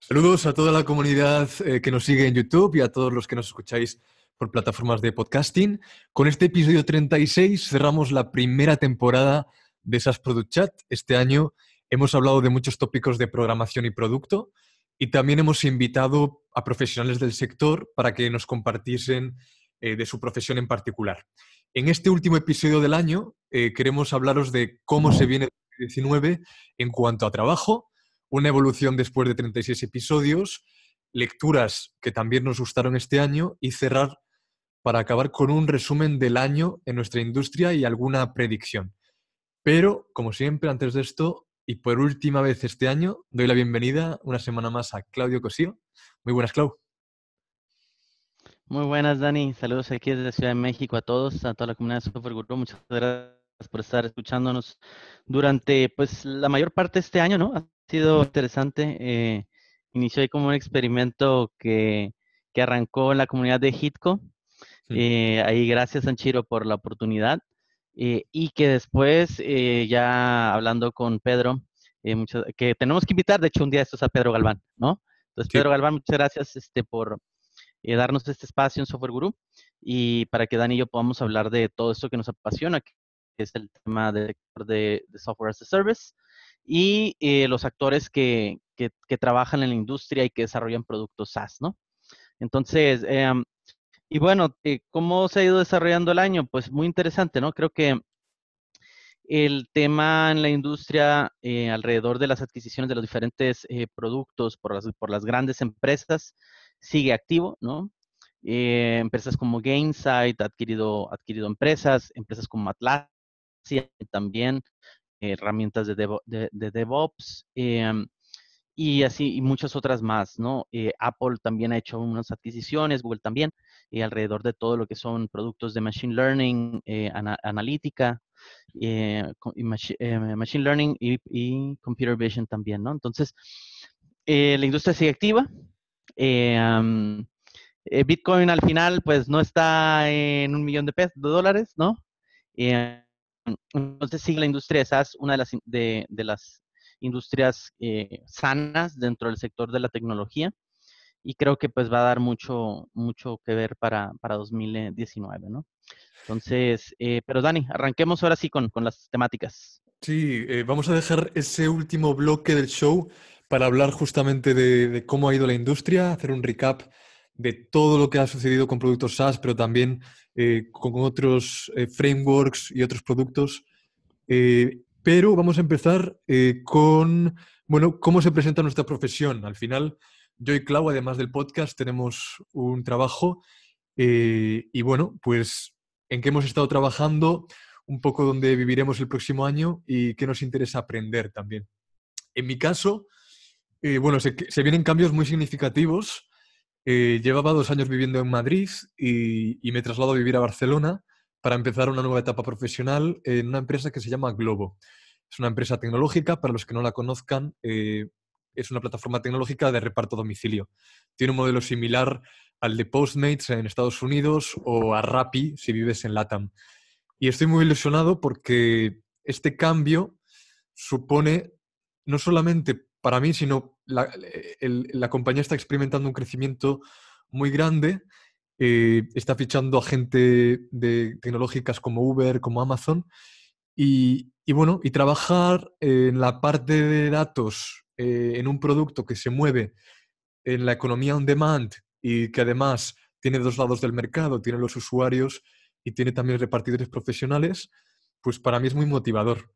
Saludos a toda la comunidad eh, que nos sigue en YouTube y a todos los que nos escucháis por plataformas de podcasting. Con este episodio 36 cerramos la primera temporada de SAS Product Chat. Este año hemos hablado de muchos tópicos de programación y producto y también hemos invitado a profesionales del sector para que nos compartiesen eh, de su profesión en particular. En este último episodio del año eh, queremos hablaros de cómo se viene 2019 en cuanto a trabajo, una evolución después de 36 episodios, lecturas que también nos gustaron este año y cerrar para acabar con un resumen del año en nuestra industria y alguna predicción. Pero, como siempre, antes de esto, y por última vez este año, doy la bienvenida una semana más a Claudio Cosío. Muy buenas, Clau. Muy buenas, Dani. Saludos aquí desde Ciudad de México a todos, a toda la comunidad de Software Guru. Muchas gracias por estar escuchándonos durante pues la mayor parte de este año, ¿no? Sido interesante. Eh, inició ahí como un experimento que, que arrancó en la comunidad de Hitco. Eh, ahí gracias, Anchiro, por la oportunidad. Eh, y que después, eh, ya hablando con Pedro, que tenemos que invitar, de hecho, un día estos a Pedro Galván, ¿no? Entonces, Pedro Galván, muchas gracias este, por darnos este espacio en Software Guru y para que Dani y yo podamos hablar de todo esto que nos apasiona, que es el tema de, de, Software as a Service y los actores que, que, trabajan en la industria y que desarrollan productos SaaS, ¿no? Entonces, em, y bueno, eh, ¿cómo se ha ido desarrollando el año? Pues muy interesante, ¿no? Creo que el tema en la industria eh, alrededor de las adquisiciones de los diferentes eh, productos por las, por las grandes empresas sigue activo, ¿no? empresas como Gainsight ha adquirido, adquirido empresas, empresas como Atlassian también, herramientas de, de, de DevOps. Em, y así, y muchas otras más, ¿no? Eh, Apple también ha hecho unas adquisiciones, Google también, y alrededor de todo lo que son productos de Machine Learning, eh, analítica, eh, Machine Learning y, Computer Vision también, ¿no? Entonces, la industria sigue activa. Bitcoin al final, pues, no está en un millón de, pesos, de dólares, ¿no? Entonces, sigue la industria de SaaS, una de las, industrias eh, sanas dentro del sector de la tecnología y creo que pues va a dar mucho, mucho que ver para, para 2019, ¿no? Entonces, eh, pero Dani, arranquemos ahora sí con, con las temáticas. Sí, eh, vamos a dejar ese último bloque del show para hablar justamente de, cómo ha ido la industria, hacer un recap de todo lo que ha sucedido con productos SaaS, pero también con otros frameworks y otros productos. Pero vamos a empezar eh, con, bueno, cómo se presenta nuestra profesión. Al final, yo y Clau, además del podcast, tenemos un trabajo eh, y bueno, pues en qué hemos estado trabajando, un poco dónde viviremos el próximo año y qué nos interesa aprender también. En mi caso, eh, bueno, se, vienen cambios muy significativos. Llevaba dos años viviendo en Madrid y, y me traslado a vivir a Barcelona para empezar una nueva etapa profesional en una empresa que se llama Globo. Es una empresa tecnológica, para los que no la conozcan, eh, es una plataforma tecnológica de reparto a domicilio. Tiene un modelo similar al de Postmates en Estados Unidos o a Rappi si vives en LATAM. Y estoy muy ilusionado porque este cambio supone no solamente para mí, sino la, la compañía está experimentando un crecimiento muy grande eh, está fichando a gente de tecnológicas como Uber, como Amazon, y, bueno, y trabajar en la parte de datos eh, en un producto que se mueve en la economía on demand y que además tiene dos lados del mercado, tiene los usuarios y tiene también repartidores profesionales, pues para mí es muy motivador.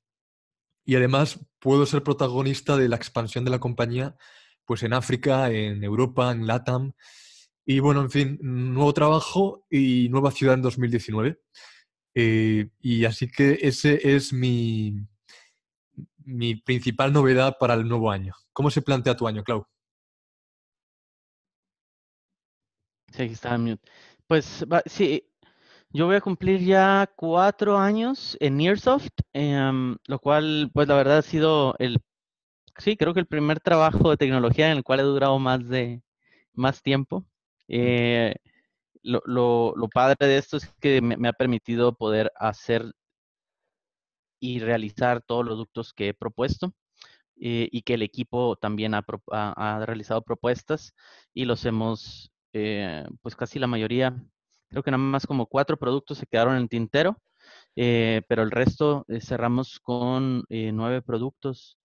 Y además puedo ser protagonista de la expansión de la compañía pues en África, en Europa, en LATAM. Y bueno, en fin, nuevo trabajo y nueva ciudad en 2019. Eh, y así que ese es mi, mi principal novedad para el nuevo año. ¿Cómo se plantea tu año, Clau? Sí, está Pues sí, yo voy a cumplir ya cuatro años en Nearsoft, em, lo cual, pues la verdad ha sido el, sí, creo que el primer trabajo de tecnología en el cual he durado más de, más tiempo. Eh, lo, lo, padre de esto es que me, ha permitido poder hacer y realizar todos los productos que he propuesto. eh, y que el equipo también ha, realizado propuestas y los hemos, eh, pues casi la mayoría, creo que nada más como cuatro productos se quedaron en el tintero, eh, pero el resto cerramos con nueve productos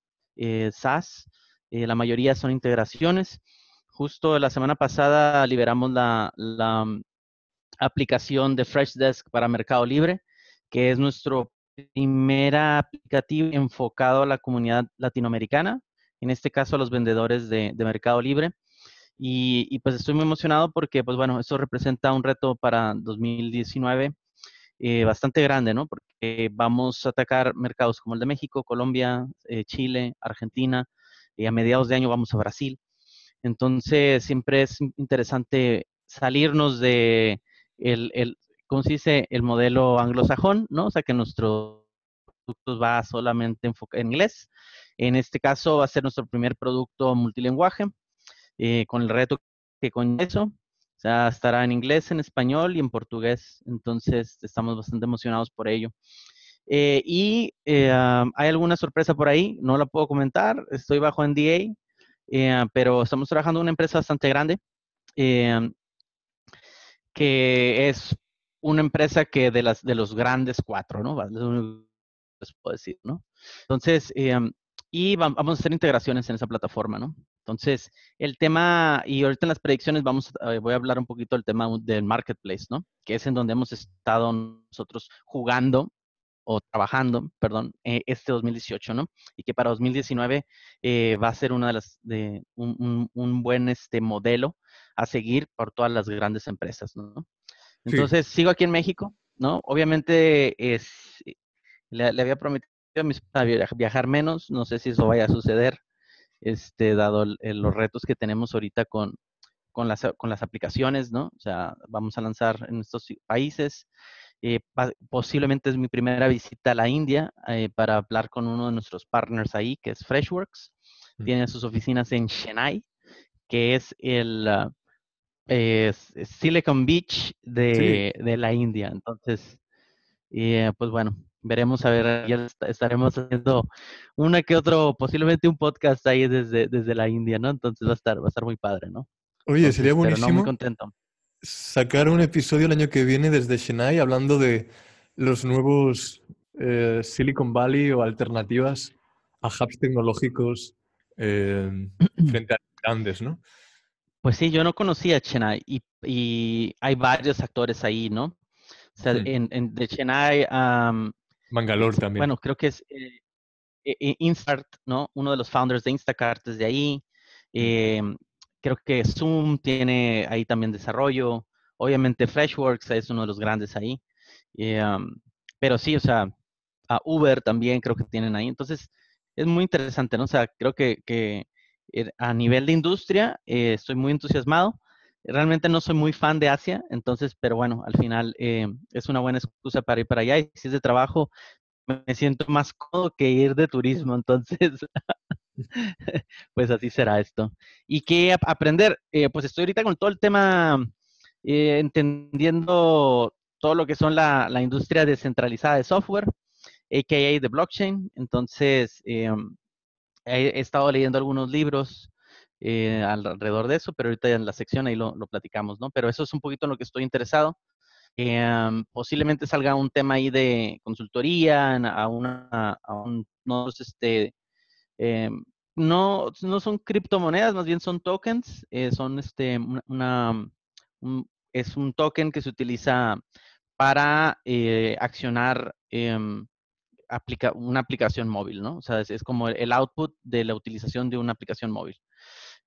SaaS, la mayoría son integraciones. Justo la semana pasada liberamos la, la mm, aplicación de Freshdesk para Mercado Libre, que es nuestro primera aplicativo enfocado a la comunidad latinoamericana, en este caso a los vendedores de, Mercado Libre. Y, pues estoy muy emocionado porque, pues bueno, esto representa un reto para 2019 eh, bastante grande, ¿no? Porque vamos a atacar mercados como el de México, Colombia, eh, Chile, Argentina, y a mediados de año vamos a Brasil. Entonces, siempre es interesante salirnos de el, ¿cómo se dice? El modelo anglosajón, ¿no? O sea, que nuestro producto va solamente en inglés. En este caso va a ser nuestro primer producto multilingüe, eh, con el reto que con eso. O sea, estará en inglés, en español y en portugués. Entonces, estamos bastante emocionados por ello. Eh, y eh, hay alguna sorpresa por ahí, no la puedo comentar, estoy bajo NDA, pero estamos trabajando en una empresa bastante grande que es una empresa que de las de los grandes cuatro, ¿no? Es lo puedo decir, ¿no? Entonces, em, y vamos a hacer integraciones en esa plataforma, ¿no? Entonces, el tema, y ahorita en las predicciones vamos, eh, voy a hablar un poquito del tema del marketplace, ¿no? Que es en donde hemos estado nosotros jugando o trabajando, perdón, eh, este 2018, ¿no? Y que para 2019 eh, va a ser una de las, de un, un, buen este modelo a seguir por todas las grandes empresas, ¿no? Entonces, sigo aquí en México, ¿no? Obviamente, es, le, había prometido a mis viajar menos, no sé si eso vaya a suceder, este, dado los retos que tenemos ahorita con, con, las, con las aplicaciones, ¿no? O sea, vamos a lanzar en estos países. Eh, posiblemente es mi primera visita a la India eh, para hablar con uno de nuestros partners ahí, que es Freshworks. Mm. Tiene sus oficinas en Chennai, que es el, es Silicon Beach de, la India. Entonces, eh, pues bueno, veremos a ver, ya estaremos haciendo una que otro, posiblemente un podcast ahí desde, desde la India, ¿no? Entonces va a estar, va a estar muy padre, ¿no? Oye, sería buenísimo. muy contento. Sacar un episodio el año que viene desde Chennai hablando de los nuevos eh, Silicon Valley o alternativas a hubs tecnológicos eh, frente a grandes, ¿no? Pues sí, yo no conocía Chennai y, y hay varios actores ahí, ¿no? O sea, en, en, de Chennai... Mangalore también. Bueno, creo que es eh, eh, Instacart, ¿no? Uno de los founders de Instacart es de ahí. Eh, creo que Zoom tiene ahí también desarrollo. Obviamente Freshworks es uno de los grandes ahí. pero sí, o sea, a Uber también creo que tienen ahí. Entonces, es muy interesante, ¿no? O sea, creo que, que eh, a nivel de industria, eh, estoy muy entusiasmado. Realmente no soy muy fan de Asia, entonces, pero bueno, al final eh, es una buena excusa para ir para allá. Y si es de trabajo, me siento más cómodo que ir de turismo, entonces, pues así será esto. ¿Y qué aprender? pues estoy ahorita con todo el tema, entendiendo todo lo que son la, la, industria descentralizada de software, AKA de blockchain. Entonces, he, estado leyendo algunos libros eh, alrededor de eso, pero ahorita en la sección ahí lo, platicamos, ¿no? Pero eso es un poquito en lo que estoy interesado. Em, posiblemente salga un tema ahí de consultoría, a, una, a un, no, este, em, no, no son criptomonedas, más bien son tokens, eh, son este, una, es un token que se utiliza para eh, accionar em, una aplicación móvil, ¿no? O sea, es, como el output de la utilización de una aplicación móvil.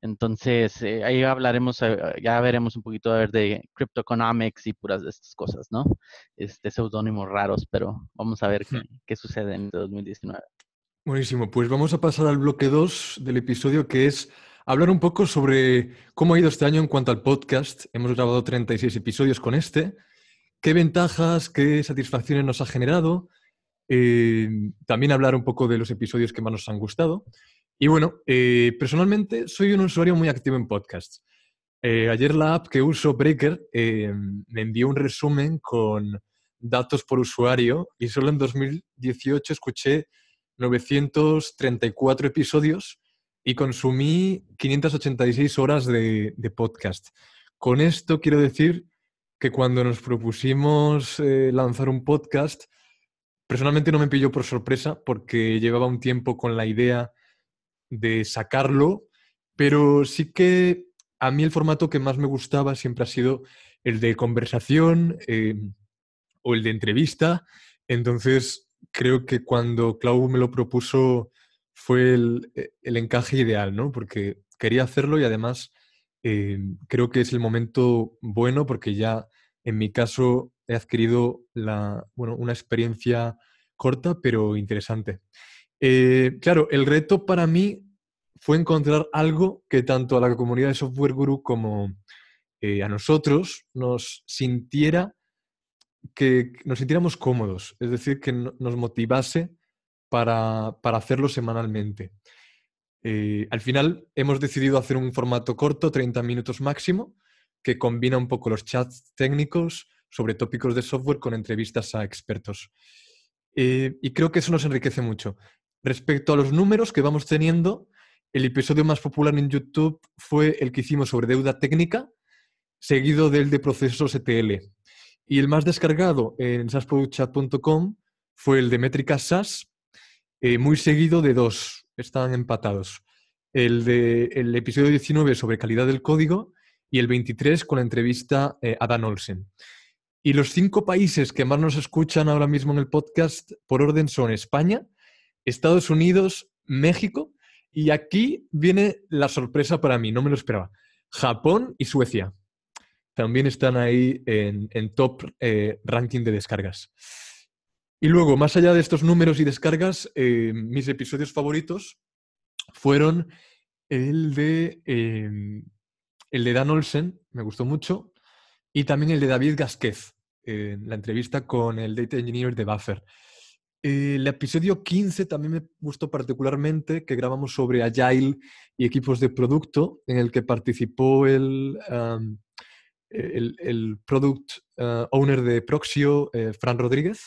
Entonces, eh, ahí hablaremos, eh, ya veremos un poquito a ver de cryptoeconomics y puras de estas cosas, ¿no? Este seudónimos raros, pero vamos a ver qué, qué sucede en 2019. Buenísimo, pues vamos a pasar al bloque 2 del episodio, que es hablar un poco sobre cómo ha ido este año en cuanto al podcast. Hemos grabado 36 episodios con este. ¿Qué ventajas, qué satisfacciones nos ha generado? Eh, también hablar un poco de los episodios que más nos han gustado. Y bueno, eh, personalmente soy un usuario muy activo en podcasts. Eh, ayer la app que uso, Breaker, me envió un resumen con datos por usuario y solo en 2018 escuché 934 episodios y consumí 586 horas de, podcast. Con esto quiero decir que cuando nos propusimos eh, lanzar un podcast, personalmente no me pilló por sorpresa porque llevaba un tiempo con la idea de sacarlo, pero sí que a mí el formato que más me gustaba siempre ha sido el de conversación eh, o el de entrevista. Entonces, creo que cuando Clau me lo propuso fue el, encaje ideal, ¿no? Porque quería hacerlo y además eh, creo que es el momento bueno porque ya en mi caso he adquirido la, una experiencia corta pero interesante. Eh, claro, el reto para mí fue encontrar algo que tanto a la comunidad de Software Guru como eh, a nosotros nos sintiera que nos sintiéramos cómodos, es decir, que nos motivase para, hacerlo semanalmente. Eh, al final hemos decidido hacer un formato corto, 30 minutos máximo, que combina un poco los chats técnicos sobre tópicos de software con entrevistas a expertos. Y creo que eso nos enriquece mucho. Respecto a los números que vamos teniendo, el episodio más popular en YouTube fue el que hicimos sobre deuda técnica, seguido del de procesos ETL. Y el más descargado en sasproductchat.com fue el de métricas SAS, eh, muy seguido de dos, están empatados. El de el episodio 19 sobre calidad del código y el 23 con la entrevista eh, a Dan Olsen. Y los cinco países que más nos escuchan ahora mismo en el podcast por orden son España, Estados Unidos, México y aquí viene la sorpresa para mí, no me lo esperaba. Japón y Suecia también están ahí en, top eh, ranking de descargas. Y luego, más allá de estos números y descargas, eh, mis episodios favoritos fueron el de, em, el de Dan Olsen, me gustó mucho, y también el de David Gasquez, la entrevista con el Data Engineer de Buffer. El episodio 15 también me gustó particularmente, que grabamos sobre Agile y equipos de producto, en el que participó el, el, Product eh, Owner de Proxio, eh, Fran Rodríguez.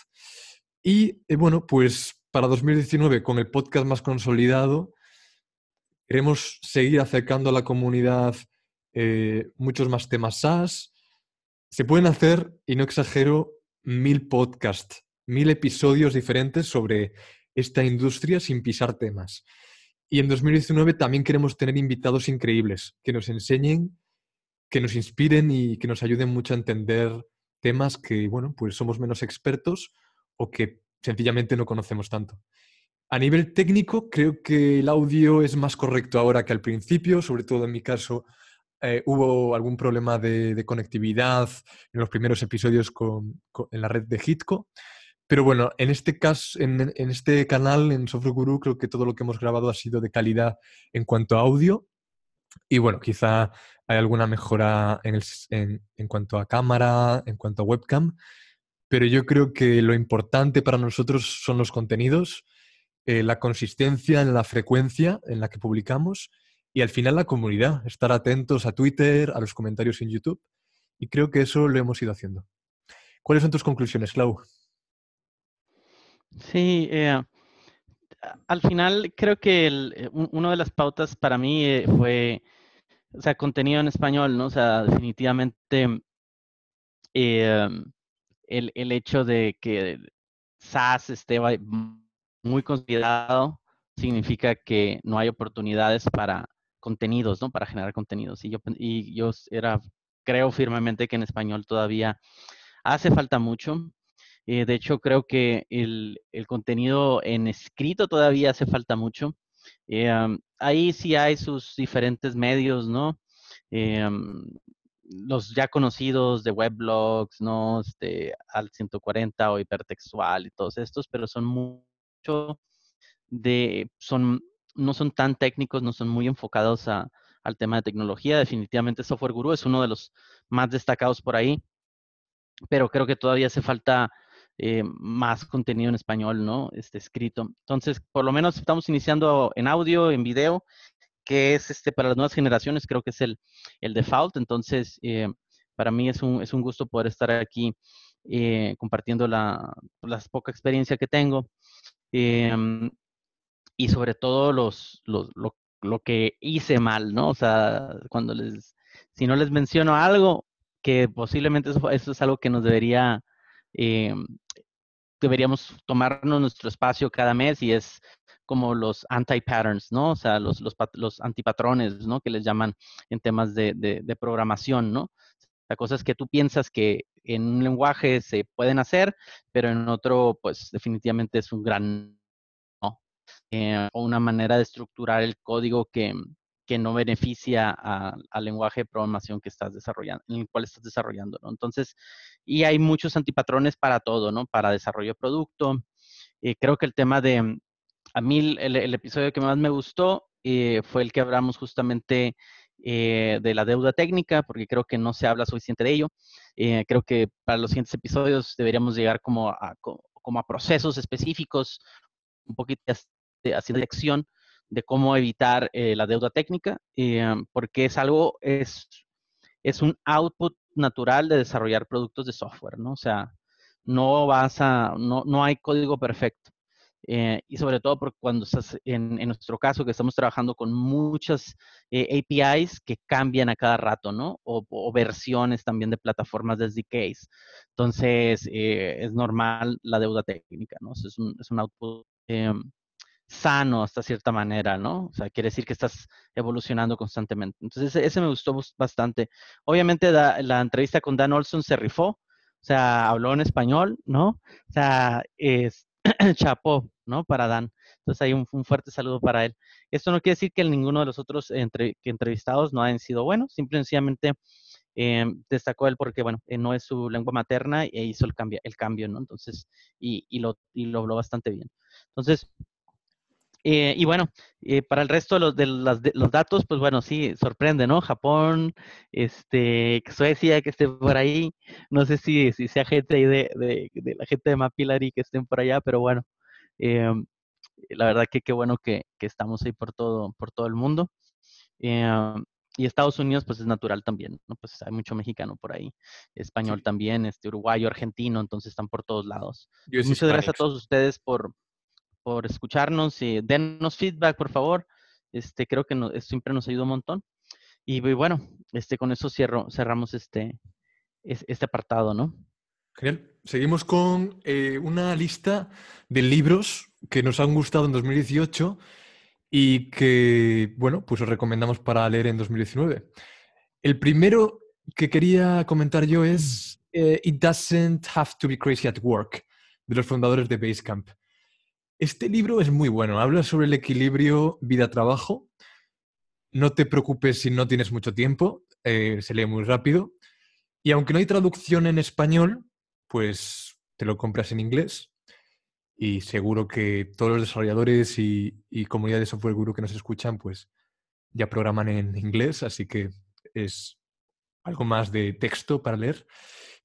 Y eh, bueno, pues para 2019, con el podcast más consolidado, queremos seguir acercando a la comunidad muchos más temas SaaS. Se pueden hacer, y no exagero, mil podcasts mil episodios diferentes sobre esta industria sin pisar temas. Y en 2019 también queremos tener invitados increíbles que nos enseñen, que nos inspiren y que nos ayuden mucho a entender temas que, bueno, pues somos menos expertos o que sencillamente no conocemos tanto. A nivel técnico, creo que el audio es más correcto ahora que al principio, sobre todo en mi caso, eh, hubo algún problema de, conectividad en los primeros episodios en la red de Hitco, pero bueno, en este caso, en, este canal, en Software Guru, creo que todo lo que hemos grabado ha sido de calidad en cuanto a audio. Y bueno, quizá hay alguna mejora en, cuanto a cámara, en cuanto a webcam. Pero yo creo que lo importante para nosotros son los contenidos, eh, la consistencia en la frecuencia en la que publicamos y al final la comunidad, estar atentos a Twitter, a los comentarios en YouTube. Y creo que eso lo hemos ido haciendo. ¿Cuáles son tus conclusiones, Clau? Sí, eh, al final creo que el, eh, una de las pautas para mí eh, fue, o sea, contenido en español, ¿no? O sea, definitivamente el, el hecho de que SaaS esté muy considerado significa que no hay oportunidades para contenidos, ¿no? Para generar contenidos. Y yo, y yo era, creo firmemente que en español todavía hace falta mucho. Eh, de hecho, creo que el, contenido en escrito todavía hace falta mucho. Eh, ahí sí hay sus diferentes medios, ¿no? Eh, los ya conocidos de weblogs, ¿no? Este, al 140 o hipertextual y todos estos, pero son mucho de, son, no son tan técnicos, no son muy enfocados al tema de tecnología. Definitivamente Software Guru es uno de los más destacados por ahí, pero creo que todavía hace falta eh, más contenido en español, ¿no? Este escrito. Entonces, por lo menos estamos iniciando en audio, en video, que es este para las nuevas generaciones, creo que es el, el default. Entonces, eh, para mí es un, es un gusto poder estar aquí eh, compartiendo la, la, poca experiencia que tengo. y sobre todo los, los lo, lo, que hice mal, ¿no? O sea, cuando les, si no les menciono algo, que posiblemente eso es algo que nos debería, eh, deberíamos tomarnos nuestro espacio cada mes y es como los anti-patterns, ¿no? O sea, los, los, los antipatrones, ¿no? Que les llaman en temas de, programación, ¿no? O sea, cosas que tú piensas que en un lenguaje se pueden hacer, pero en otro, pues definitivamente es un gran no. Eh, o una manera de estructurar el código que, que no beneficia al lenguaje de programación que estás desarrollando, en el cual estás desarrollando, ¿no? Entonces, y hay muchos antipatrones para todo, ¿no? Para desarrollo de producto. Eh, creo que el tema de, a mí el, episodio que más me gustó eh, fue el que hablamos justamente eh, de la deuda técnica, porque creo que no se habla suficiente de ello. Eh, creo que para los siguientes episodios deberíamos llegar como a, procesos específicos, un poquito haciendo lección de cómo evitar eh, la deuda técnica, eh, porque es algo, es, es un output natural de desarrollar productos de software, ¿no? O sea, no vas a, no, no hay código perfecto. Eh, y sobre todo porque cuando estás, en, en, nuestro caso, que estamos trabajando con muchas eh, APIs que cambian a cada rato, ¿no? O, o versiones también de plataformas de SDKs. Entonces, eh, es normal la deuda técnica, ¿no? es, un, es un output em, sano hasta cierta manera, ¿no? O sea, quiere decir que estás evolucionando constantemente. Entonces, ese, me gustó bastante. Obviamente, la, entrevista con Dan Olson se rifó. O sea, habló en español, ¿no? O sea, es, chapó, ¿no? Para Dan. Entonces hay un, fuerte saludo para él. Esto no quiere decir que ninguno de los otros entre, que entrevistados no hayan sido buenos, simple y sencillamente eh, destacó él porque, bueno, eh, no es su lengua materna e hizo el cambio, el cambio ¿no? Entonces, y, lo, y lo habló bastante bien. Entonces, eh, y bueno, eh, para el resto de los, de, las, de los, datos, pues bueno, sí, sorprende, ¿no? Japón, este, Suecia, que esté por ahí. No sé si, si sea gente ahí de, de, de, la gente de Mapillary que estén por allá, pero bueno, eh, la verdad que qué bueno que, que, estamos ahí por todo, por todo el mundo. Eh, y Estados Unidos, pues es natural también, ¿no? Pues hay mucho mexicano por ahí, español sí. también, este, uruguayo, argentino, entonces están por todos lados. Muchas gracias a todos ustedes por, por escucharnos y denos feedback, por favor. Este, creo que no, siempre nos ayuda un montón. Y bueno, este, con eso cierro, cerramos este, este apartado, ¿no? Genial. Seguimos con eh, una lista de libros que nos han gustado en 2018 y que, bueno, pues os recomendamos para leer en 2019. El primero que quería comentar yo es eh, It Doesn't Have to Be Crazy at Work, de los fundadores de Basecamp. Este libro es muy bueno. Habla sobre el equilibrio vida-trabajo. No te preocupes si no tienes mucho tiempo. Eh, se lee muy rápido. Y aunque no hay traducción en español, pues te lo compras en inglés. Y seguro que todos los desarrolladores y, y comunidad de software guru que nos escuchan, pues ya programan en inglés. Así que es algo más de texto para leer.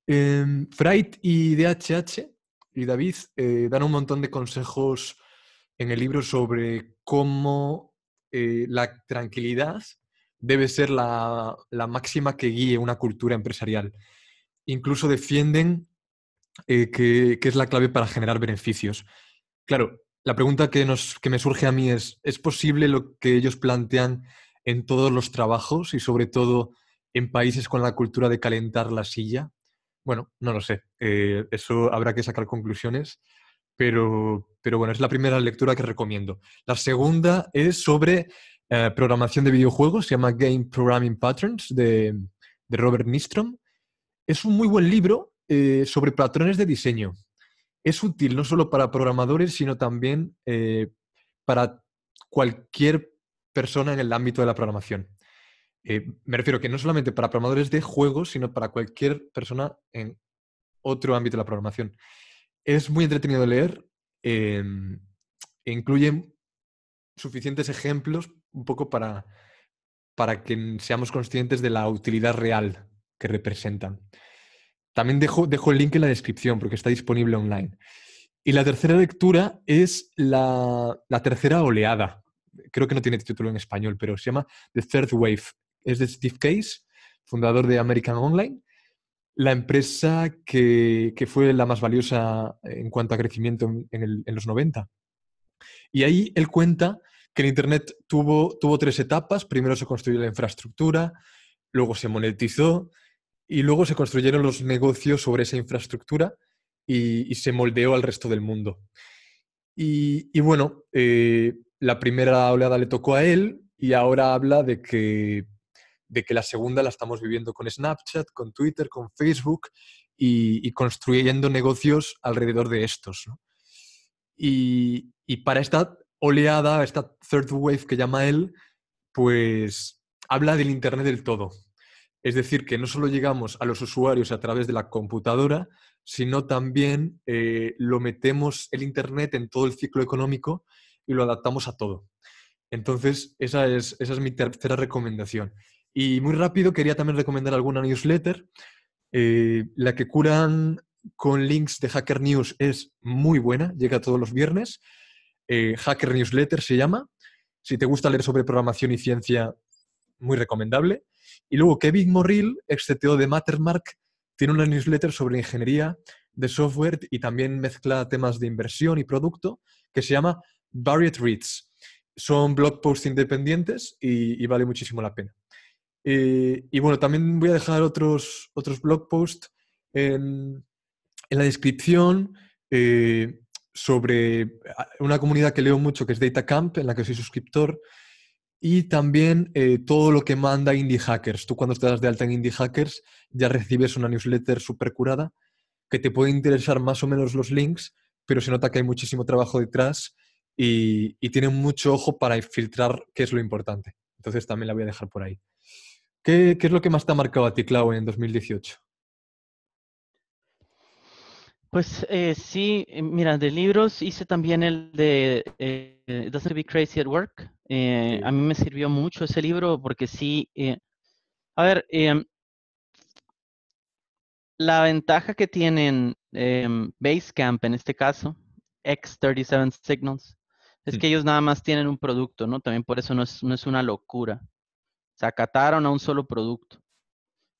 Eh, Fright y DHH y David eh, dan un montón de consejos en el libro sobre cómo eh, la tranquilidad debe ser la, la, máxima que guíe una cultura empresarial. Incluso defienden eh, que, que, es la clave para generar beneficios. Claro, la pregunta que, nos, que me surge a mí es, ¿es posible lo que ellos plantean en todos los trabajos y sobre todo en países con la cultura de calentar la silla? Bueno, no lo sé. Eh, eso habrá que sacar conclusiones. Pero, pero, bueno, es la primera lectura que recomiendo. La segunda es sobre eh, programación de videojuegos, se llama Game Programming Patterns de, Robert Nistrom. Es un muy buen libro eh, sobre patrones de diseño. Es útil no solo para programadores, sino también para cualquier persona en el ámbito de la programación. Eh, me refiero que no solamente para programadores de juegos, sino para cualquier persona en otro ámbito de la programación. Es muy entretenido leer, eh, e incluye suficientes ejemplos un poco para, para que seamos conscientes de la utilidad real que representan. También dejo, dejo el link en la descripción porque está disponible online. Y la tercera lectura es la, la tercera oleada. Creo que no tiene título en español, pero se llama The Third Wave es de Steve Case, fundador de American Online, la empresa que, que fue la más valiosa en cuanto a crecimiento en, los 90. Y ahí él cuenta que el Internet tuvo, tuvo tres etapas. Primero se construyó la infraestructura, luego se monetizó y luego se construyeron los negocios sobre esa infraestructura y, se moldeó al resto del mundo. Y, bueno, eh, la primera oleada le tocó a él y ahora habla de que, de que la segunda la estamos viviendo con Snapchat, con Twitter, con Facebook y, construyendo negocios alrededor de estos. Y, y, para esta oleada, esta third wave que llama él, pues habla del Internet del todo. Es decir, que no solo llegamos a los usuarios a través de la computadora, sino también eh, lo metemos el Internet en todo el ciclo económico y lo adaptamos a todo. Entonces, esa es, esa es mi tercera recomendación. Y muy rápido, quería también recomendar alguna newsletter. Eh, la que curan con links de Hacker News es muy buena, llega todos los viernes. Eh, Hacker Newsletter se llama. Si te gusta leer sobre programación y ciencia, muy recomendable. Y luego Kevin Morrill, ex CTO de Mattermark, tiene una newsletter sobre ingeniería de software y también mezcla temas de inversión y producto que se llama Varied Reads. Son blog posts independientes y, vale muchísimo la pena. Eh, y bueno, también voy a dejar otros, otros blog posts en, la descripción eh, sobre una comunidad que leo mucho que es DataCamp, en la que soy suscriptor, y también eh, todo lo que manda Indie Hackers. Tú cuando estás de alta en Indie Hackers ya recibes una newsletter súper curada que te puede interesar más o menos los links, pero se nota que hay muchísimo trabajo detrás y, y tienen mucho ojo para filtrar qué es lo importante. Entonces también la voy a dejar por ahí. ¿Qué, qué es lo que más te ha marcado a ti, Clau, en 2018? Pues eh, sí, eh, mira, de libros hice también el de eh, Doesn't Be Crazy at Work. A mí me sirvió mucho ese libro porque sí, a ver, em, la ventaja que tienen em, Basecamp en este caso, X37 Signals, es que ellos nada más tienen un producto, ¿no? También por eso no es, no es una locura. Se acataron a un solo producto.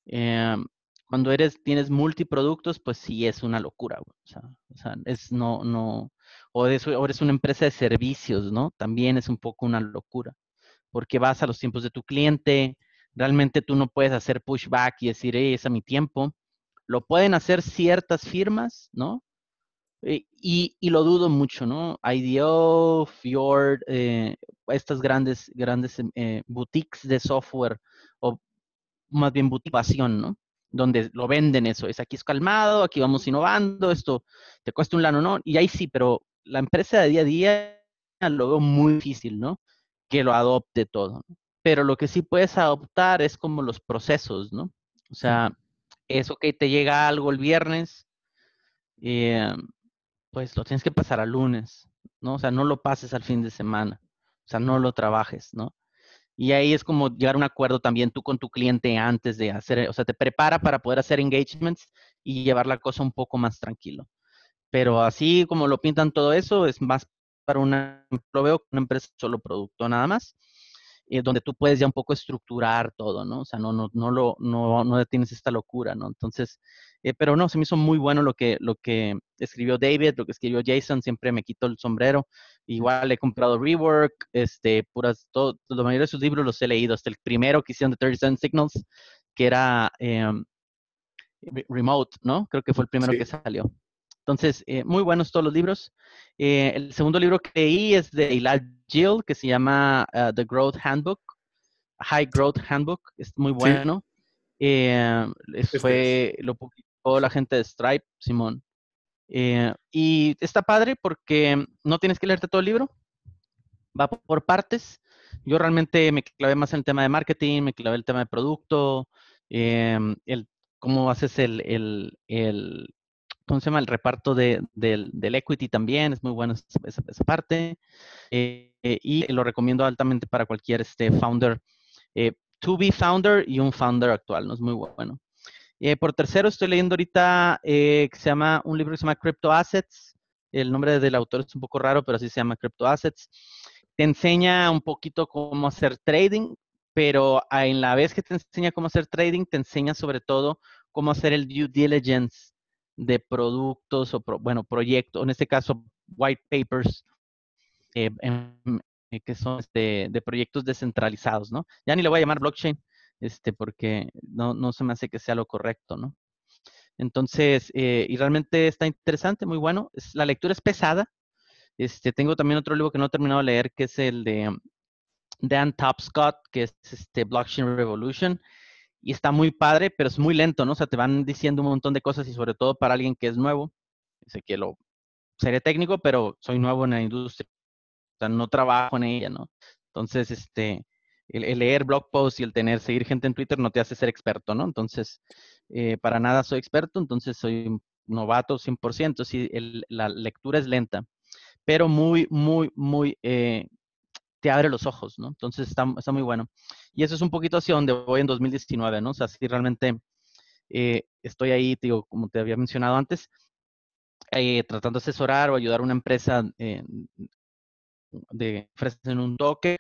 Em, cuando eres, tienes multiproductos, pues sí es una locura, O sea, o es no, no, o eres, eres una empresa de servicios, ¿no? También es un poco una locura, porque vas a los tiempos de tu cliente, realmente tú no puedes hacer pushback y decir, hey, es a mi tiempo. Lo pueden hacer ciertas firmas, ¿no? Eh, y, y, lo dudo mucho, ¿no? IDEO, Fjord, eh, estas grandes, grandes eh, boutiques de software, o más bien butipación, ¿no? donde lo venden eso. Es aquí es calmado, aquí vamos innovando, esto te cuesta un lano, ¿no? Y ahí sí, pero la empresa de día a día lo veo muy difícil, ¿no? Que lo adopte todo. Pero lo que sí puedes adoptar es como los procesos, ¿no? O sea, eso que te llega algo el viernes, eh, pues lo tienes que pasar al lunes, ¿no? O sea, no lo pases al fin de semana, o sea, no lo trabajes, ¿no? Y ahí es como llegar a un acuerdo también tú con tu cliente antes de hacer, o sea, te prepara para poder hacer engagements y llevar la cosa un poco más tranquilo. Pero así como lo pintan todo eso, es más para una, lo veo una empresa solo producto nada más. Eh, donde tú puedes ya un poco estructurar todo, ¿no? O sea, no, no, no, lo, no, no tienes esta locura, ¿no? Entonces, eh, pero no, se me hizo muy bueno lo que, lo que escribió David, lo que escribió Jason, siempre me quito el sombrero. Igual he comprado Rework, este, puras, todo, la mayoría de sus libros los he leído, hasta el primero que hicieron de 37 Signals, que era em, Remote, ¿no? Creo que fue el primero que salió. Entonces, eh, muy buenos todos los libros. Eh, el segundo libro que leí es de Elad Jill, que se llama uh, The Growth Handbook, High Growth Handbook, es muy bueno. Eh, este fue, lo publicó la gente de Stripe, Simón. y está padre porque no tienes que leerte todo el libro, va por partes. Yo realmente me clavé más en el tema de marketing, me clavé en el tema de producto, el, cómo haces el, el ¿cómo se llama? El reparto de, del, equity también, es muy bueno esa, esa parte. Eh, eh, y lo recomiendo altamente para cualquier este, founder, eh, to be founder y un founder actual, ¿no? Es muy bueno. por tercero, estoy leyendo ahorita que se llama, un libro que se llama Crypto Assets. El nombre del autor es un poco raro, pero así se llama Crypto Assets. Te enseña un poquito cómo hacer trading, pero en la vez que te enseña cómo hacer trading, te enseña sobre todo cómo hacer el due diligence de productos o, bueno, proyectos, en este caso, white papers, que son este, de proyectos descentralizados, ¿no? Ya ni le voy a llamar blockchain, este, porque no, no se me hace que sea lo correcto, ¿no? Entonces, eh, y realmente está interesante, muy bueno. la lectura es pesada. Este, tengo también otro libro que no he terminado de leer, que es el de Dan Topscott, que es este Blockchain Revolution. Y está muy padre, pero es muy lento, ¿no? O sea, te van diciendo un montón de cosas y sobre todo para alguien que es nuevo. Sé que lo seré técnico, pero soy nuevo en la industria. O sea, no trabajo en ella, ¿no? Entonces, este, el, leer blog posts y el tener, seguir gente en Twitter no te hace ser experto, ¿no? Entonces, eh, para nada soy experto, entonces soy novato 100%, sí, la lectura es lenta, pero muy, muy, muy, eh, te abre los ojos, ¿no? Entonces está, está, muy bueno. Y eso es un poquito hacia donde voy en 2019, ¿no? O sea, si realmente eh, estoy ahí, digo, como te había mencionado antes, tratando de asesorar o ayudar a una empresa de ofrecen un toque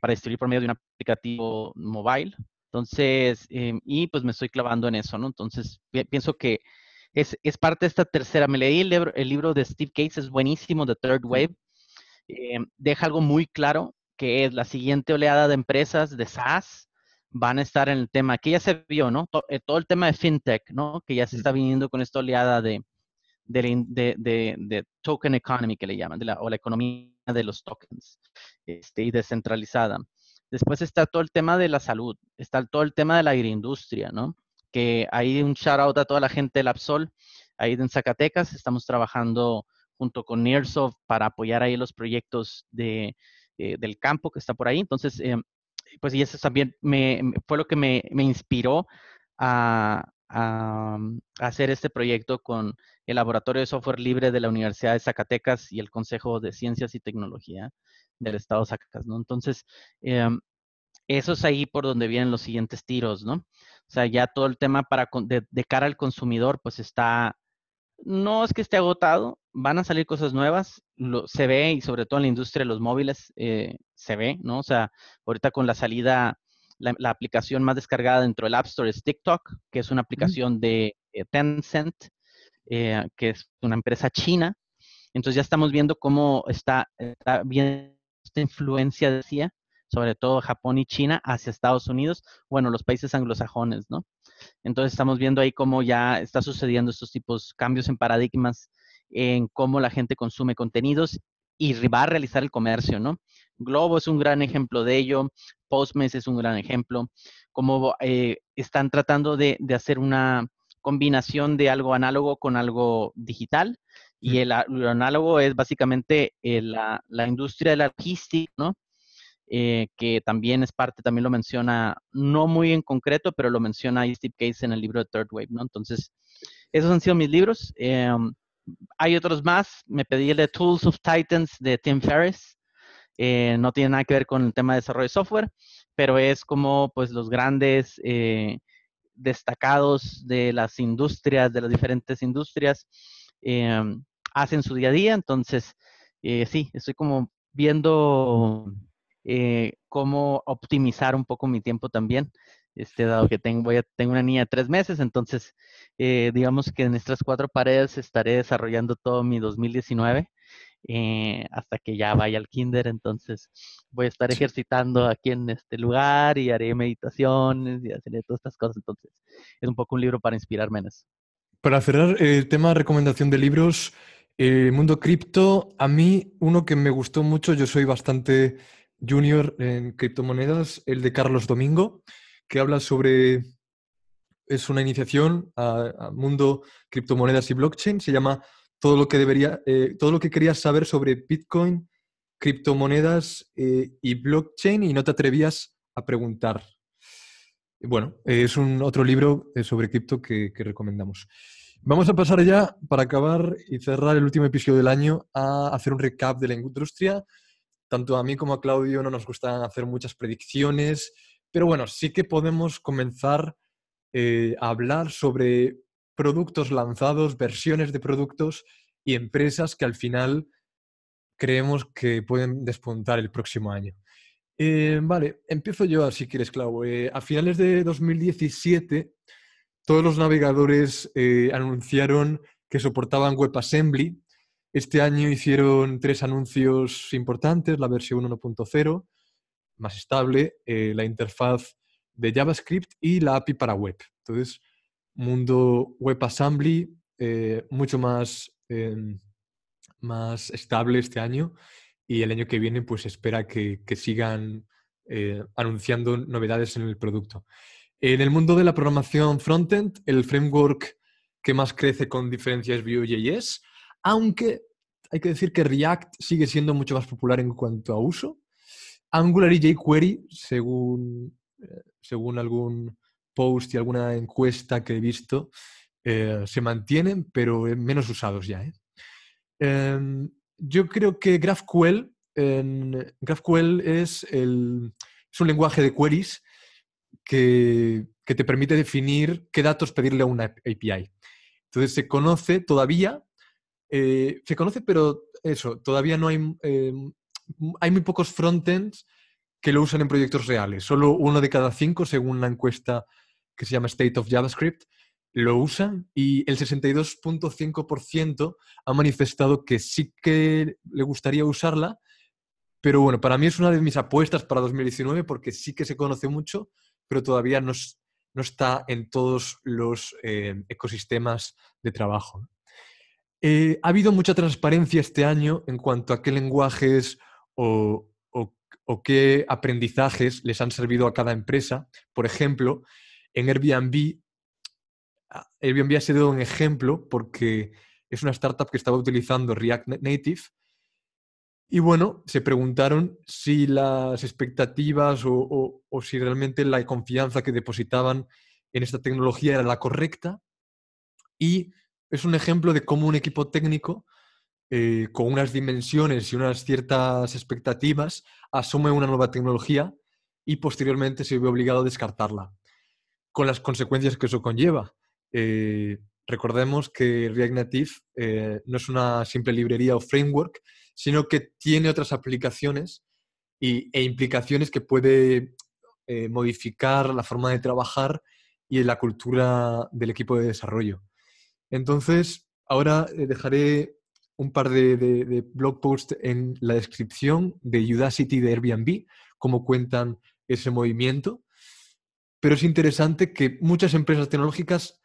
para distribuir por medio de un aplicativo mobile entonces, em, y pues me estoy clavando en eso, ¿no? Entonces, pienso que es, parte de esta tercera. Me leí el libro, de Steve Gates, es buenísimo, The Third Wave. Em, deja algo muy claro, que es la siguiente oleada de empresas de SaaS van a estar en el tema, que ya se vio, ¿no? Eh, todo, el tema de fintech, ¿no? Que ya se está viniendo con esta oleada de, de, token economy, que le llaman, de la, o la economía de los tokens, este, y descentralizada. Después está todo el tema de la salud, está todo el tema de la agroindustria, ¿no? Que hay un shout out a toda la gente del Absol, ahí en Zacatecas, estamos trabajando junto con Nearsoft para apoyar ahí los proyectos de, eh, del campo que está por ahí. Entonces, eh, pues y eso también fue lo que me, inspiró a, a, hacer este proyecto con el Laboratorio de Software Libre de la Universidad de Zacatecas y el Consejo de Ciencias y Tecnología del estado de Zacatecas, ¿no? Entonces, em, eso es ahí por donde vienen los siguientes tiros, ¿no? O sea, ya todo el tema para de, cara al consumidor, pues está, no es que esté agotado, van a salir cosas nuevas, lo, se ve y sobre todo en la industria de los móviles eh, se ve, ¿no? O sea, ahorita con la salida, la, aplicación más descargada dentro del App Store es TikTok, que es una aplicación de eh, Tencent, eh, que es una empresa china. Entonces ya estamos viendo cómo está, está bien esta influencia, decía, sobre todo Japón y China, hacia Estados Unidos, bueno, los países anglosajones, ¿no? Entonces estamos viendo ahí cómo ya está sucediendo estos tipos, cambios en paradigmas en cómo la gente consume contenidos y va a realizar el comercio, ¿no? Globo es un gran ejemplo de ello, Postmates es un gran ejemplo, cómo eh, están tratando de, hacer una combinación de algo análogo con algo digital y el, análogo es básicamente eh, la, industria de la logística, ¿no? Eh, que también es parte, también lo menciona, no muy en concreto, pero lo menciona Steve Case en el libro de Third Wave, ¿no? Entonces, esos han sido mis libros. Em, hay otros más. Me pedí el de Tools of Titans de Tim Ferriss. Eh, no tiene nada que ver con el tema de desarrollo de software, pero es como pues los grandes destacados de las industrias, de las diferentes industrias. Em, hacen su día a día. Entonces, eh, sí, estoy como viendo eh, cómo optimizar un poco mi tiempo también. Este, dado que tengo, voy a, tengo una niña de tres meses, entonces eh, digamos que en estas cuatro paredes estaré desarrollando todo mi 2019 hasta que ya vaya al kinder, entonces voy a estar ejercitando aquí en este lugar y haré meditaciones y haré todas estas cosas, entonces es un poco un libro para inspirarme en eso. Para cerrar el tema de recomendación de libros, el mundo cripto, a mí uno que me gustó mucho, yo soy bastante junior en criptomonedas, el de Carlos Domingo, que habla sobre, es una iniciación al mundo criptomonedas y blockchain, se llama todo lo que debería, eh, todo lo que querías saber sobre Bitcoin, criptomonedas eh, y blockchain y no te atrevías a preguntar. Bueno, es un otro libro eh, sobre cripto que recomendamos. Vamos a pasar ya, para acabar y cerrar el último episodio del año, a hacer un recap de la industria. Tanto a mí como a Claudio no nos gustan hacer muchas predicciones, pero bueno, sí que podemos comenzar eh, a hablar sobre productos lanzados, versiones de productos y empresas que al final creemos que pueden despuntar el próximo año. Eh, vale, empiezo yo, si quieres, Clau. Eh, a finales de 2017 todos los navegadores anunciaron que soportaban WebAssembly Este año hicieron tres anuncios importantes, la versión 1.0, más estable, eh, la interfaz de JavaScript y la API para web. Entonces, mundo WebAssembly eh, mucho más, em, más estable este año y el año que viene pues espera que, sigan eh, anunciando novedades en el producto. En el mundo de la programación frontend, el framework que más crece con diferencia es Vue.js, aunque hay que decir que React sigue siendo mucho más popular en cuanto a uso. Angular y jQuery, según, eh, según algún post y alguna encuesta que he visto, eh, se mantienen, pero menos usados ya. Em, yo creo que GraphQL GraphQL es, es, un lenguaje de queries que, te permite definir qué datos pedirle a una API. Entonces se conoce todavía, eh, se conoce, pero eso, todavía no hay, em, hay muy pocos frontends que lo usan en proyectos reales. Solo uno de cada cinco, según la encuesta que se llama State of JavaScript, lo usan y el 62.5% ha manifestado que sí que le gustaría usarla, pero bueno, para mí es una de mis apuestas para 2019 porque sí que se conoce mucho, pero todavía no, no está en todos los eh, ecosistemas de trabajo. Eh, ha habido mucha transparencia este año en cuanto a qué lenguajes o, o, qué aprendizajes les han servido a cada empresa. Por ejemplo, en Airbnb, Airbnb ha sido un ejemplo porque es una startup que estaba utilizando React Native y bueno, se preguntaron si las expectativas o, si realmente la confianza que depositaban en esta tecnología era la correcta. Y es un ejemplo de cómo un equipo técnico eh, con unas dimensiones y unas ciertas expectativas asume una nueva tecnología y posteriormente se ve obligado a descartarla, con las consecuencias que eso conlleva. Eh, recordemos que React Native eh, no es una simple librería o framework, sino que tiene otras aplicaciones e implicaciones que puede modificar la forma de trabajar y la cultura del equipo de desarrollo. Entonces, ahora eh, dejaré un par de, blog posts en la descripción de Udacity de Airbnb, cómo cuentan ese movimiento. Pero es interesante que muchas empresas tecnológicas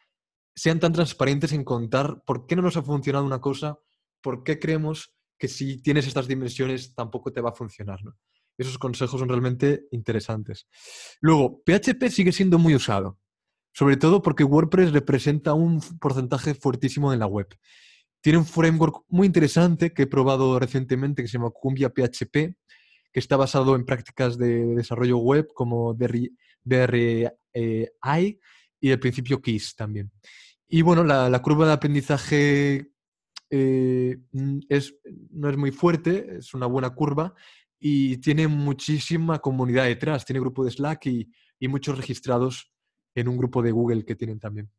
sean tan transparentes en contar por qué no nos ha funcionado una cosa, por qué creemos que si tienes estas dimensiones tampoco te va a funcionar. Esos consejos son realmente interesantes. Luego, PHP sigue siendo muy usado, sobre todo porque WordPress representa un porcentaje fuertísimo en la web. Tiene un framework muy interesante que he probado recientemente que se llama Cumbia PHP, que está basado en prácticas de desarrollo web como DRI y el principio KISS también. Y bueno, la curva de aprendizaje eh, es, no es muy fuerte, es una buena curva y tiene muchísima comunidad detrás. Tiene grupo de Slack y, muchos registrados en un grupo de Google que tienen también.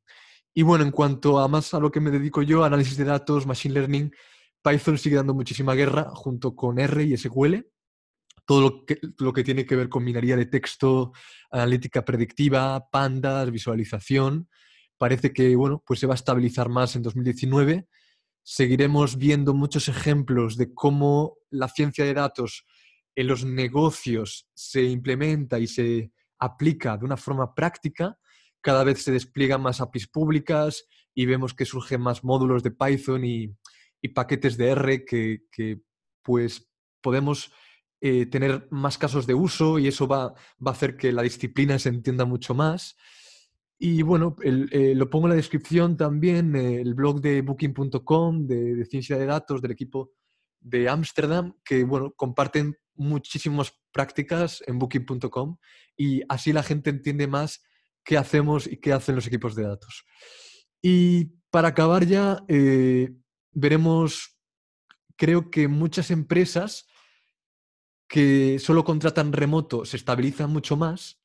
Y bueno, en cuanto a más a lo que me dedico yo, análisis de datos, machine learning, Python sigue dando muchísima guerra junto con R y SQL. Todo lo que, lo que tiene que ver con minería de texto, analítica predictiva, pandas, visualización, parece que bueno, pues se va a estabilizar más en 2019 seguiremos viendo muchos ejemplos de cómo la ciencia de datos en los negocios se implementa y se aplica de una forma práctica. Cada vez se despliegan más APIs públicas y vemos que surgen más módulos de Python y, paquetes de R que, pues podemos eh, tener más casos de uso y eso va, va a hacer que la disciplina se entienda mucho más. Y bueno, eh, lo pongo en la descripción también, eh, el blog de booking.com, de, ciencia de datos del equipo de Ámsterdam, que bueno, comparten muchísimas prácticas en booking.com y así la gente entiende más qué hacemos y qué hacen los equipos de datos. Y para acabar ya, eh, veremos, creo que muchas empresas que solo contratan remoto se estabilizan mucho más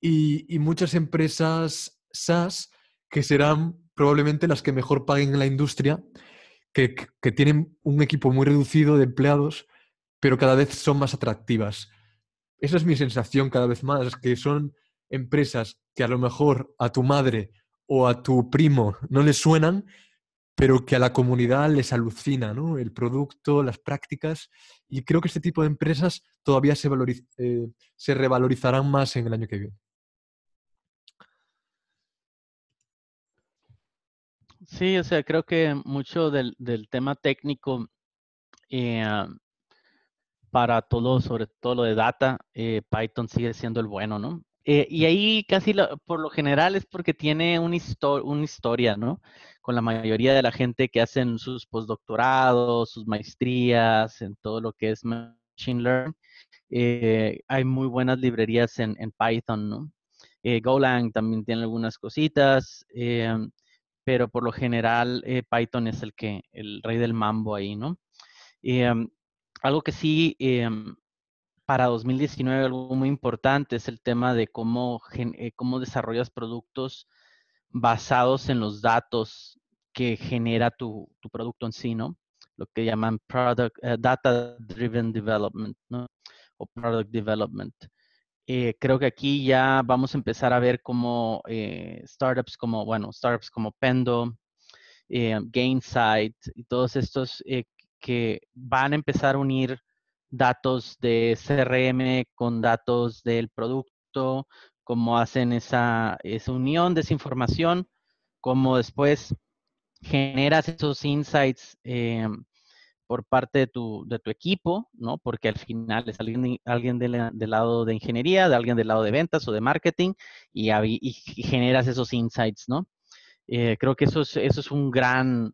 y, muchas empresas SaaS que serán probablemente las que mejor paguen en la industria, que, tienen un equipo muy reducido de empleados, pero cada vez son más atractivas. Esa es mi sensación cada vez más, que son empresas que a lo mejor a tu madre o a tu primo no les suenan, pero que a la comunidad les alucina, ¿no? El producto, las prácticas, y creo que este tipo de empresas todavía se, eh, se revalorizarán más en el año que viene. Sí, o sea, creo que mucho del, tema técnico eh, para todo, sobre todo lo de data, eh, Python sigue siendo el bueno, ¿no? Eh, y ahí casi por lo general es porque tiene una, historia, ¿no? Con la mayoría de la gente que hacen sus postdoctorados, sus maestrías, en todo lo que es Machine Learning. hay muy buenas librerías en, Python, ¿no? Golang también tiene algunas cositas pero por lo general eh, Python es el que, el rey del mambo ahí, ¿no? Algo que sí para 2019 algo muy importante es el tema de cómo, eh, cómo desarrollas productos basados en los datos que genera tu, producto en sí, ¿no? Lo que llaman product, eh, data driven development, ¿no? O product development. Eh, creo que aquí ya vamos a empezar a ver cómo startups como, bueno, startups como Pendo, eh, Gainsight y todos estos que van a empezar a unir datos de CRM con datos del producto, cómo hacen esa, esa unión de esa información, cómo después generas esos insights por parte de tu, de tu equipo, ¿no? Porque al final es alguien, alguien del lado de ingeniería, de alguien del lado de ventas o de marketing y, generas esos insights, ¿no? Eh, creo que eso es, eso es un gran,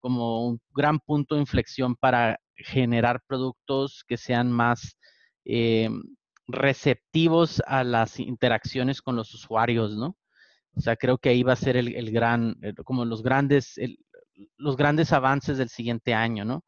como un gran punto de inflexión para generar productos que sean más eh, receptivos a las interacciones con los usuarios, ¿no? O sea, creo que ahí va a ser el, gran, como los grandes, los grandes avances del siguiente año, ¿no?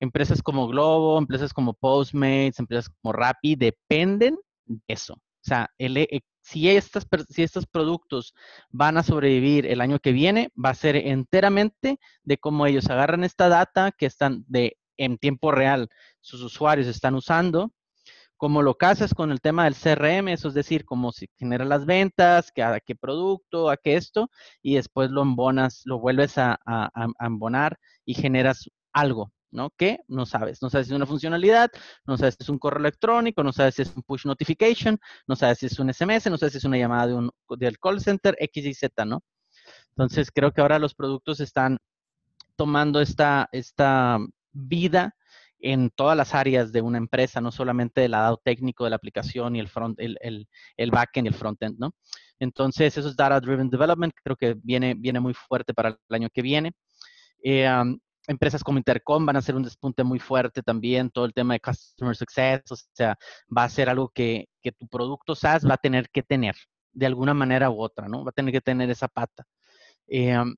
empresas como Globo, empresas como Postmates, empresas como Rappi, dependen de eso. O sea, eh, si, estas, si estos productos van a sobrevivir el año que viene, va a ser enteramente de cómo ellos agarran esta data que están de en tiempo real, sus usuarios están usando, cómo lo casas con el tema del CRM, eso es decir, cómo se generan las ventas, a qué producto, a qué esto, y después lo embonas, lo vuelves a, embonar y generas algo, ¿no? ¿Qué? No sabes. No sabes si es una funcionalidad, no sabes si es un correo electrónico, no sabes si es un push notification, no sabes si es un SMS, no sabes si es una llamada de un, del call center, X y Z, ¿no? Entonces, creo que ahora los productos están tomando esta, esta vida en todas las áreas de una empresa, no solamente del lado técnico de la aplicación y el front, el, el, el backend y el frontend, ¿no? Entonces, eso es Data Driven Development, creo que viene, viene muy fuerte para el año que viene. Eh, empresas como Intercom van a ser un despunte muy fuerte también, todo el tema de Customer Success, o sea, va a ser algo que, tu producto SaaS va a tener que tener de alguna manera u otra, ¿no? Va a tener que tener esa pata. Em,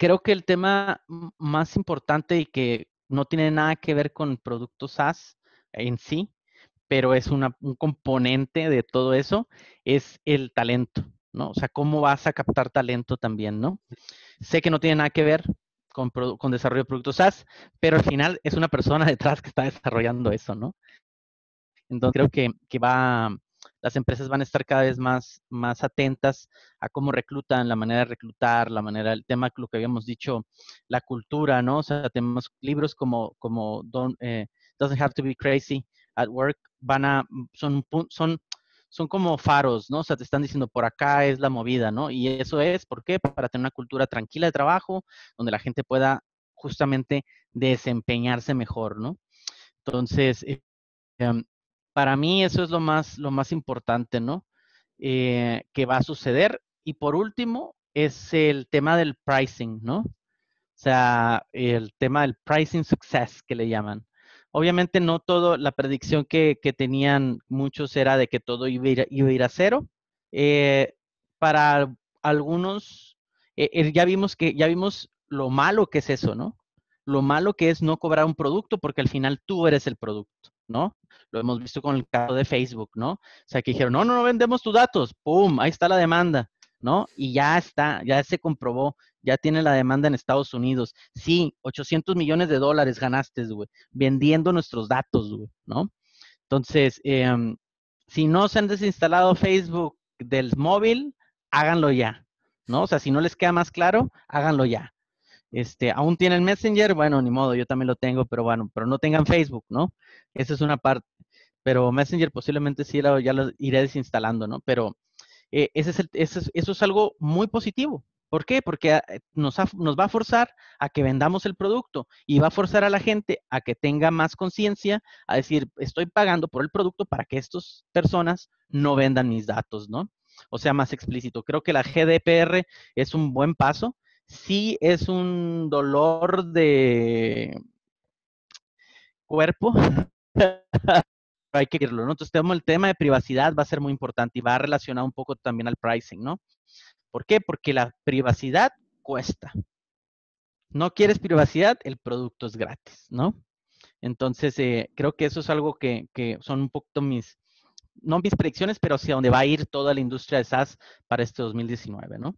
creo que el tema más importante y que no tiene nada que ver con productos SaaS en sí, pero es un componente de todo eso, es el talento, ¿no? O sea, cómo vas a captar talento también, ¿no? Sé que no tiene nada que ver, con, desarrollo de productos SaaS, pero al final es una persona detrás que está desarrollando eso, ¿no? Entonces creo que va, las empresas van a estar cada vez más, más atentas a cómo reclutan, la manera de reclutar, la manera, el tema, lo que habíamos dicho, la cultura, ¿no? O sea, tenemos libros como, como Don't, eh, Doesn't Have to Be Crazy at Work, van a, son, son son como faros, ¿no? O sea, te están diciendo por acá es la movida, ¿no? Y eso es, ¿por qué? Para tener una cultura tranquila de trabajo, donde la gente pueda justamente desempeñarse mejor, ¿no? Entonces, eh, em, para mí eso es lo más, lo más importante, ¿no? Eh, que va a suceder. Y por último, es el tema del pricing, ¿no? O sea, el tema del pricing success que le llaman. Obviamente no todo, la predicción que, tenían muchos era de que todo iba a ir, a, cero. Eh, para algunos, eh, ya vimos que, ya vimos lo malo que es eso, ¿no? Lo malo que es no cobrar un producto porque al final tú eres el producto, ¿no? Lo hemos visto con el caso de Facebook, ¿no? O sea, que dijeron, no, no, no vendemos tus datos, ¡pum! Ahí está la demanda, ¿no? Y ya está, ya se comprobó ya tiene la demanda en Estados Unidos. Sí, 800 millones de dólares ganaste, güey, vendiendo nuestros datos, güey, ¿no? Entonces, em, si no se han desinstalado Facebook del móvil, háganlo ya, ¿no? O sea, si no les queda más claro, háganlo ya. Este, aún tienen Messenger, bueno, ni modo, yo también lo tengo, pero bueno, pero no tengan Facebook, ¿no? Esa es una parte. Pero Messenger posiblemente sí ya lo iré desinstalando, ¿no? Pero eh, ese es el, eso es algo muy positivo. ¿Por qué? Porque ah, nos, nos, va a forzar a que vendamos el producto y va a forzar a la gente a que tenga más conciencia, a decir, estoy pagando por el producto para que estas personas no vendan mis datos, ¿no? O sea, más explícito. Creo que la GDPR es un buen paso. Sí es un dolor de cuerpo, hay que irlo, ¿no? Entonces, el tema de privacidad va a ser muy importante y va a relacionar un poco también al pricing, ¿no? ¿Por qué? Porque la privacidad cuesta. No quieres privacidad, el producto es gratis, ¿no? Entonces, eh, creo que eso es algo que, son un poco mis, no mis predicciones, pero hacia donde va a ir toda la industria de SaaS para este 2019, ¿no?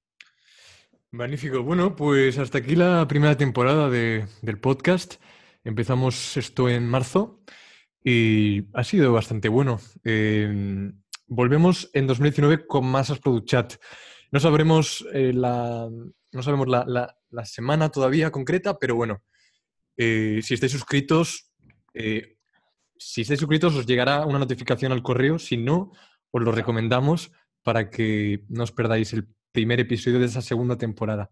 Magnífico. Bueno, pues hasta aquí la primera temporada del podcast. Empezamos esto en marzo y ha sido bastante bueno. Em, volvemos en 2019 con más Product Chat. No sabremos, eh, la, no sabemos la, semana todavía concreta, pero bueno, eh, si estáis suscritos, eh, si estáis suscritos os llegará una notificación al correo. Si no, os lo recomendamos para que no os perdáis el primer episodio de esa segunda temporada.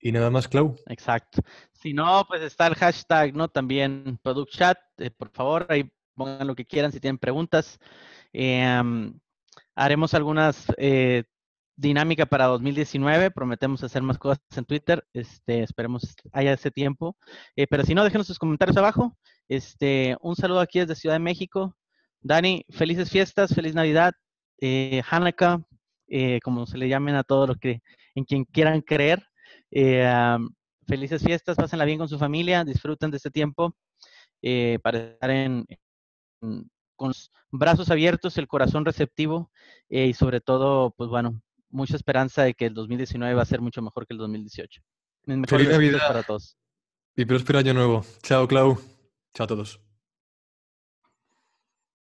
Y nada más, Clau. Exacto. Si no, pues está el hashtag, ¿no? También Product Chat. por favor, ahí pongan lo que quieran si tienen preguntas. haremos algunas dinámica para 2019. Prometemos hacer más cosas en Twitter. Este, esperemos haya ese tiempo. Eh, pero si no, déjenos sus comentarios abajo. Este, un saludo aquí desde Ciudad de México. Dani, felices fiestas, feliz Navidad, eh, Hanukkah, eh, como se le llamen a todos los que en quien quieran creer. Eh, felices fiestas, pásenla bien con su familia, disfruten de este tiempo para estar en, con los brazos abiertos, el corazón receptivo y sobre todo, pues bueno, mucha esperanza de que el 2019 va a ser mucho mejor que el 2018. Feliz Navidad para todos. Y próspero año nuevo. Chao, Clau. Chao a todos.